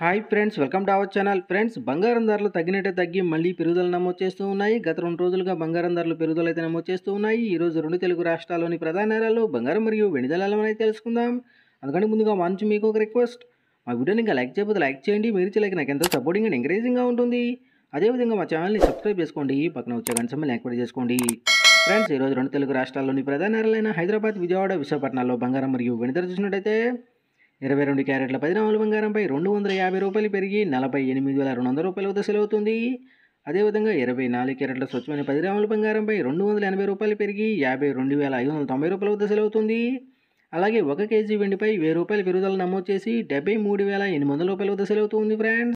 Hi friends welcome to our channel. Friends బంగారం ధరలు తగ్గినట్టే తగ్గి మళ్ళీ పెరుగుదల నమోదు చేస్తూ ఉన్నాయి. గత రెండు రోజులుగా బంగారం ధరలు పెరుగుదల అయితే నమోదు చేస్తూ ఉన్నాయి. ఈరోజు రెండు తెలుగు రాష్ట్రాల్లోని ప్రధాన నగరాల్లో బంగారం మరియు వెండి ధరలు అనేది తెలుసుకుందాం. అందుకని ముందుగా మంచి మీకు ఒక రిక్వెస్ట్. మా వీడియోని ఇంకా లైక్ చేయకపోతే లైక్ చేయండి. మీరు ఇచ్చే లైక్ నాకు ఎంతో సపోర్టింగ్ అండ్ ఎంకరేజింగ్గా ఉంటుంది. అదేవిధంగా మా ఛానల్ని సబ్స్క్రైబ్ చేసుకోండి. పక్కన వచ్చే గంట సమయం యాక్టివేట్ చేసుకోండి. ఫ్రెండ్స్ ఈరోజు రెండు తెలుగు రాష్ట్రాల్లోని ప్రధాన నగరాలైన హైదరాబాద్ విజయవాడ విశాఖపట్నాల్లో బంగారం మరియు వెండి ధర చూసినట్టయితే ఇరవై రెండు క్యారెట్ల పది గ్రాముల బంగారంపై రెండు వందల యాభై రూపాయలు పెరిగి నలభై ఎనిమిది వేల రెండు వందల రూపాయల వద్ద సెలవుతుంది అదేవిధంగా ఇరవై నాలుగు క్యారెట్ల స్వచ్ఛమైన పది గ్రాముల బంగారంపై రెండు వందల ఎనభై రూపాయలు పెరిగి యాభై రెండు వేల ఐదు వందల తొంభై రూపాయల వద్ద సెలవుతుంది అలాగే ఒక కేజీ వెండిపై వెయ్యి రూపాయల పెరుగుదల నమోదు చేసి డెబ్బై మూడు వేల ఎనిమిది వందల రూపాయల వద్ద సెలవుతుంది ఫ్రెండ్స్.